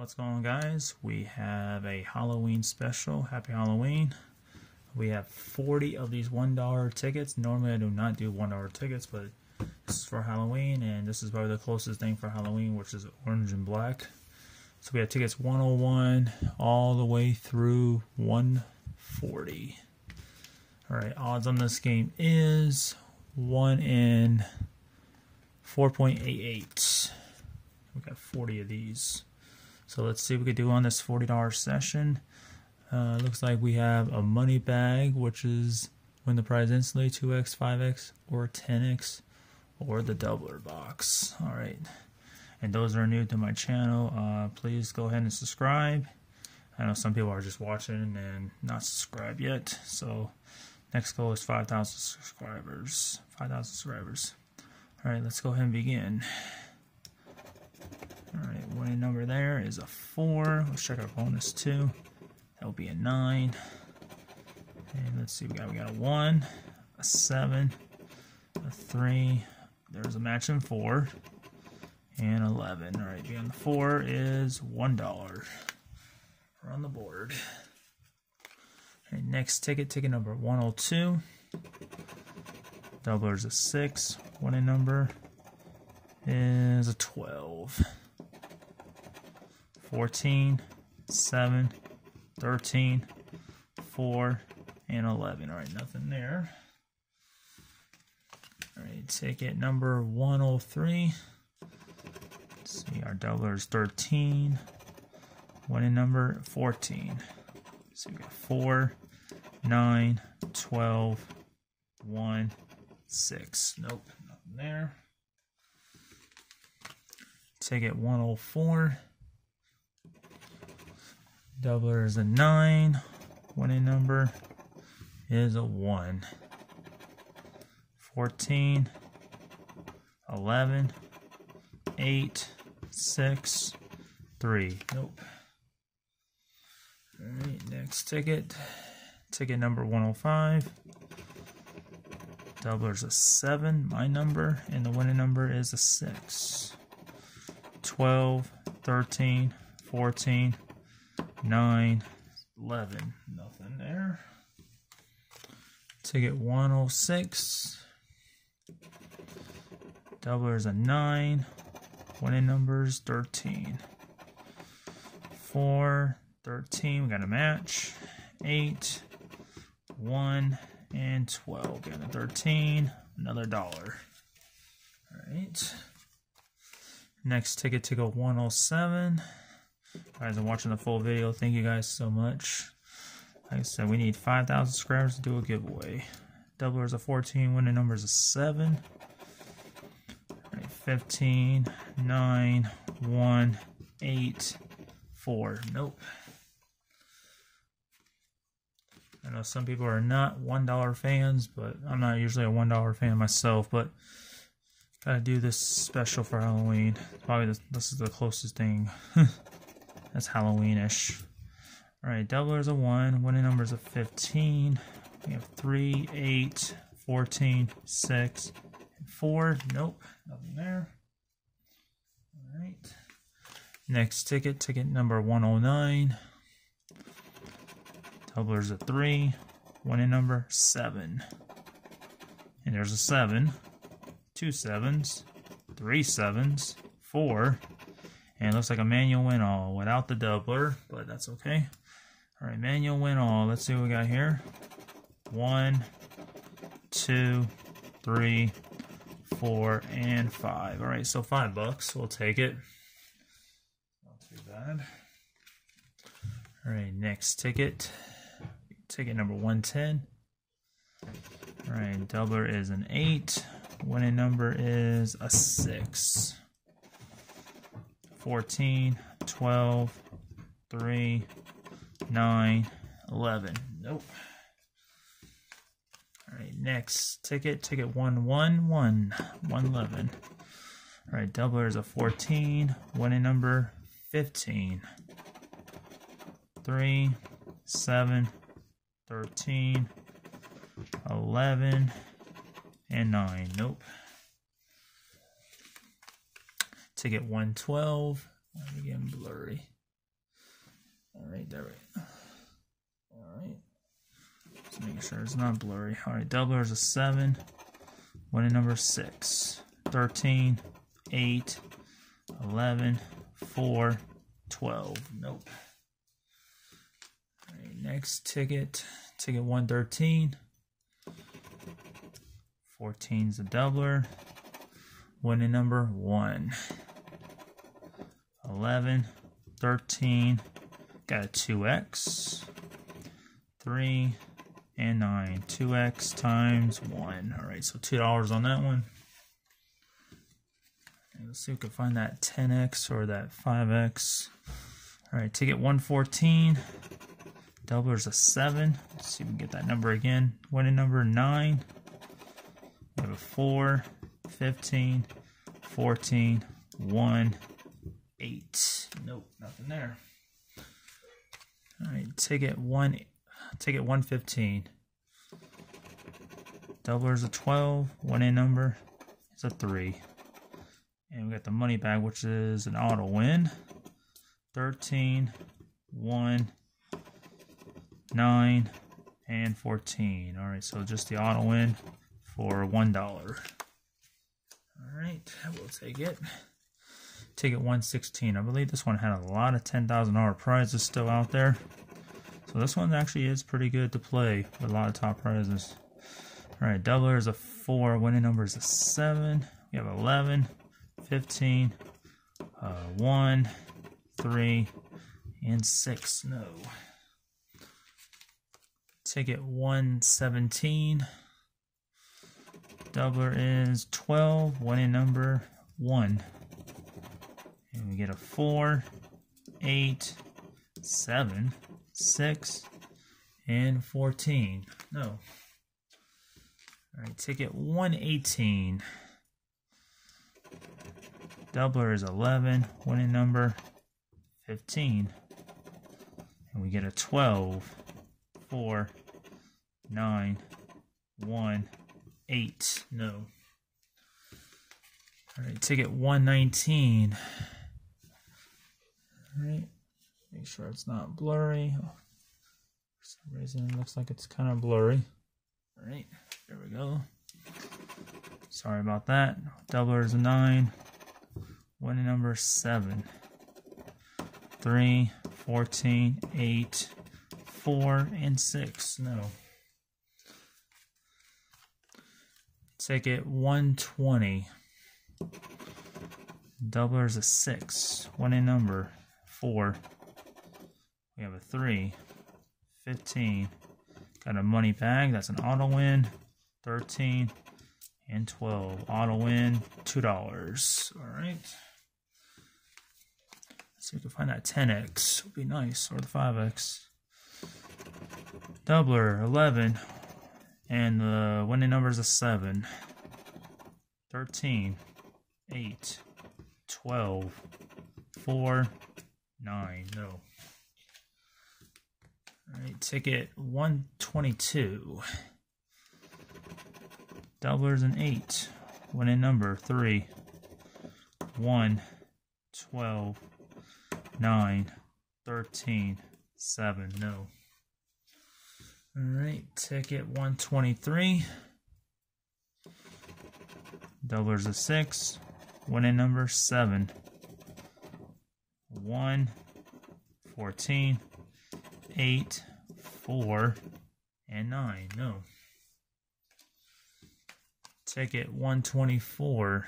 What's going on guys? We have a Halloween special. Happy Halloween. We have 40 of these $1 tickets. Normally I do not do $1 tickets, but this is for Halloween and this is probably the closest thing for Halloween, which is orange and black. So we have tickets 101 all the way through 140. Alright, odds on this game is 1 in 4.88. We got 40 of these. So let's see what we can do on this $40 session. Uh, looks like we have a money bag, which is win the prize instantly 2x, 5x, or 10x, or the doubler box. All right. And those are new to my channel, uh, please go ahead and subscribe. I know some people are just watching and not subscribed yet. So next goal is 5,000 subscribers. 5,000 subscribers. All right, let's go ahead and begin. Winning number there is a 4. Let's check our bonus 2. That'll be a 9. And let's see, we got we got a 1, a 7, a 3. There's a matching 4. And 11. All right, beyond the 4 is $1. We're on the board. Right, next ticket, ticket number 102. Doubler's a 6. Winning number is a 12. 14, 7, 13, 4, and 11. All right, nothing there. All right, ticket number 103. Let's see, our doubler is 13. Winning number 14. So we got 4, 9, 12, 1, 6. Nope, nothing there. Ticket 104. Doubler is a 9. Winning number is a 1. 14, 11, 8, 6, 3. Nope. Alright, next ticket. Ticket number 105. Doubler's a 7, my number, and the winning number is a 6. 12, 13, 14, 9, 11. Nothing there. Ticket 106. Doubler is a 9. Winning numbers 13. 4, 13. We got a match. 8, 1, and 12. Got a 13. Another dollar. Alright. Next ticket, ticket 107 guys are watching the full video. Thank you guys so much. Like I said, we need 5,000 subscribers to do a giveaway. Doubler is a 14, winning number is a 7. Right, 15, 9, 1, 8, 4. Nope. I know some people are not $1 fans, but I'm not usually a $1 fan myself, but gotta do this special for Halloween. Probably this, this is the closest thing. That's Halloweenish. Alright, doubler is a 1. Winning number is a 15. We have 3, 8, 14, 6, and 4. Nope, nothing there. Alright. Next ticket, ticket number 109. Doubler is a 3. Winning number 7. And there's a 7. Two sevens. Three sevens. Four. And it looks like a manual win all without the doubler, but that's okay. All right, manual win all. Let's see what we got here. One, two, three, four, and five. All right, so five bucks. We'll take it. Not too bad. All right, next ticket. Ticket number 110. All right, doubler is an eight. Winning number is a six. 14, 12, 3, 9, 11. Nope. All right, next ticket, ticket 111, 111. All right, doubler is a 14, winning number 15. 3, 7, 13, 11, and 9. Nope. Ticket 112. I'm getting blurry. All right, there we go. All right. Let's make sure it's not blurry. All right, doubler is a 7. Winning number 6. 13, 8, 11, 4, 12. Nope. All right, next ticket. Ticket 113. 14 is a doubler. Winning number 1. 11, 13, got a 2x, 3, and 9. 2x times 1. Alright, so $2 on that one. Let's see if we can find that 10x or that 5x. Alright, ticket 114. Doubler's a 7. Let's see if we can get that number again. Winning number 9. We have a 4, 15, 14, 1, 8. Nope, nothing there. All right, ticket one, ticket 115. Doubler is a 12. One in number is a 3. And we got the money bag, which is an auto win. 13, 1, 9, and 14. All right, so just the auto win for $1. All right, we'll take it. Ticket 116. I believe this one had a lot of $10,000 prizes still out there. So this one actually is pretty good to play with a lot of top prizes. Alright, doubler is a 4. Winning number is a 7. We have 11, 15, uh, 1, 3, and 6. No. Ticket 117. Doubler is 12. Winning number 1. And we get a 4, 8, 7, 6, and 14. No. All right, ticket 118. Doubler is 11, winning number 15. And we get a 12, 4, 9, 1, 8. No. All right, ticket 119. Alright, make sure it's not blurry. Oh, for some reason it looks like it's kind of blurry. Alright, there we go. Sorry about that. Doubler is a 9. Winning number 7. 3, 14, 8, 4, and 6. No. Ticket 120. Doubler is a 6. Winning number 4. We have a 3. 15. Got a money bag. That's an auto win. 13 and 12. Auto win, $2. Alright. Let's see if we can find that 10x. Would be nice. Or the 5x. Doubler, 11. And the winning number is a 7. 13. 8. 12. 4. Nine, no. Alright, ticket 122. Doublers and eight. Winning number three. One, 12, 9, 13, 7. No. Alright, ticket 123. Doublers a 6. Winning number 7. 1, 14, 8, 4, and 9. No. Ticket 124.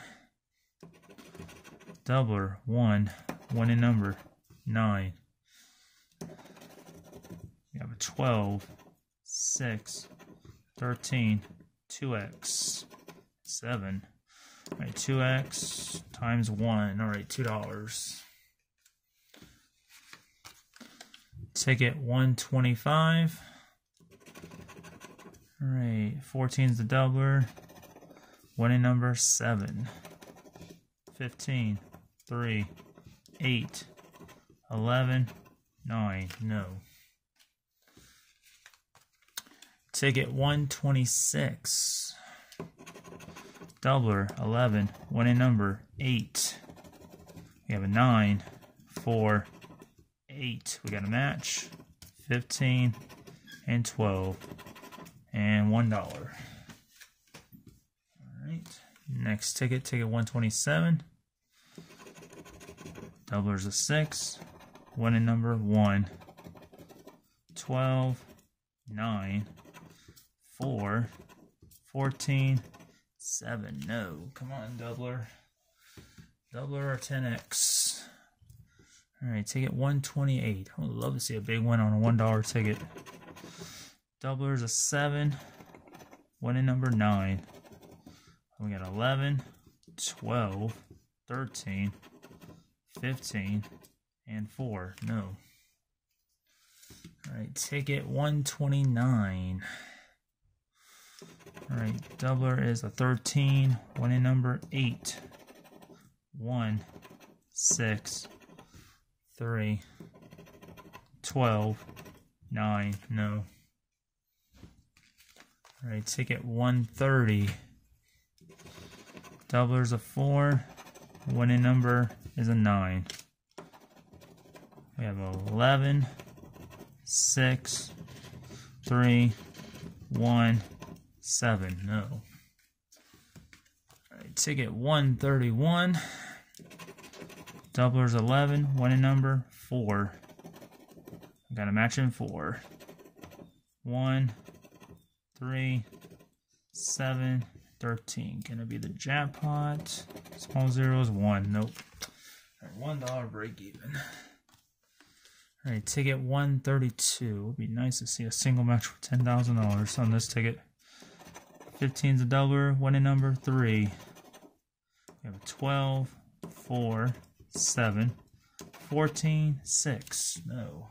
Doubler 1. One in number 9. We have a 12, 6, 13, 2x, 7. All right, 2x times 1. All right, $2. Ticket 125. All right, 14 is the doubler. Winning number 7. 15, 3, 8, 11, 9. No. Ticket 126. Doubler 11. Winning number 8. We have a 9, 4, 8. We got a match. 15 and 12. and one dollar. All right, next ticket, ticket 127. Doublers a six, winning number one. 12, 9, 4, 14, 7. No, come on, doubler. Doubler or 10x. All right, ticket 128. I would love to see a big win on a $1 ticket. Doubler's a 7. Winning number 9. We got 11, 12, 13, 15, and 4. No. All right, ticket 129. All right, doubler is a 13, winning number 8. 1, 6, 3, 12, 9, no. All right, ticket 130. Doubler's a 4, winning number is a 9. We have 11, six, three, one, seven. No. All right, ticket 131. Doublers 11. Winning number 4. Got a match in 4. 1, 3, 7, 13. Gonna be the jackpot. Small zeros 1. Nope. All right, $1 break even. All right, ticket 132. Would be nice to see a single match for $10,000 on this ticket. 15's a doubler, winning number 3. We have a 12, 4, 7, 14, 6. No.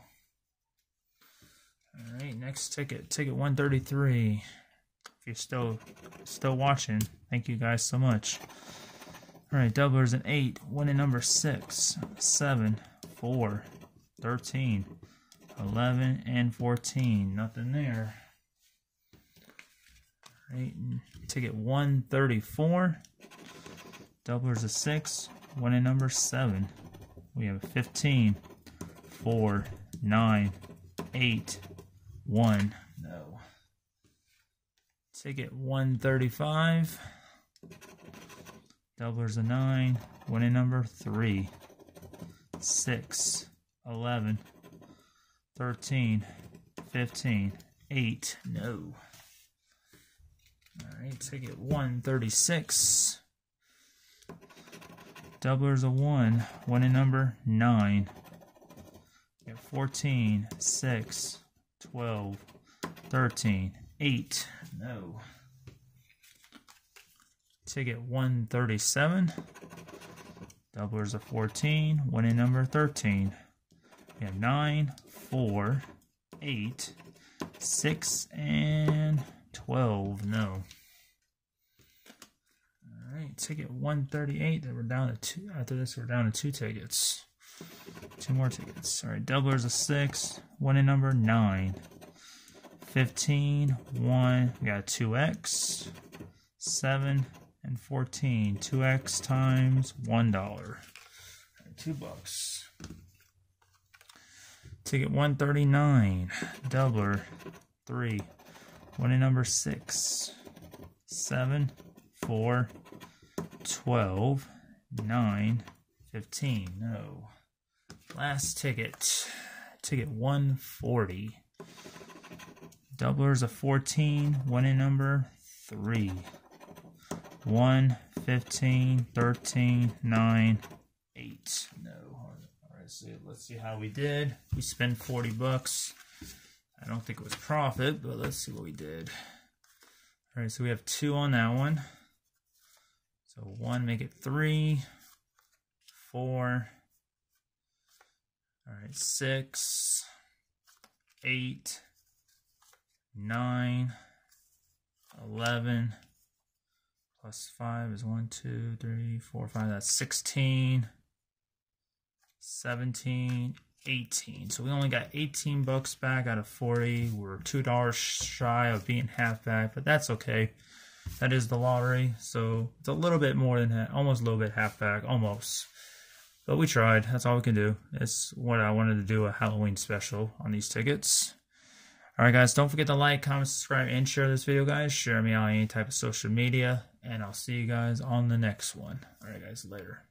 All right, next ticket, ticket 133. If you're still still watching, thank you guys so much. All right, doublers an 8, winning number 6, 7, 4, 13, 11, and 14. Nothing there. All right, ticket 134. Doublers a 6. Winning number 7. We have 15, 4, 9, 8, 1. No. Ticket 135. Doublers a 9. Winning number 3. 6. 11, 13, 15, 8. No. All right, ticket 136. Doublers a 1. Winning number 9. We 14, 6, 12, 13, 8. No. Ticket 137. Doublers a 14. Winning number 13. We have 9, 4, 8, 6, and 12. No. Ticket 138. Then we're down to two. After this, we're down to two tickets. Two more tickets. All right, doublers a 6. Winning number 9. 15, 1. We got 2x, 7, and 14. 2x times $1. Right, two bucks. Ticket 139, doubler, 3, winning number 6, 7, 4, 12, 9, 15. No. Last ticket, ticket 140. Doublers a 14, winning number 3. 1, 15, 13, 9, 8. No Alright, so let's see how we did. We spent 40 bucks. I don't think it was profit, but let's see what we did. All right, so we have two on that one. So one, make it three, four, all right, six, eight, nine, eleven, plus five is one, two, three, four, five, that's 16. 17, 18. So we only got 18 bucks back out of 40. We're $2 shy of being half back, but that's okay. That is the lottery. So it's a little bit more than that, almost a little bit half back, almost. But we tried. That's all we can do. It's what I wanted to do a Halloween special on these tickets. Alright guys, don't forget to like, comment, subscribe, and share this video guys. Share me on any type of social media. And I'll see you guys on the next one. Alright guys, later.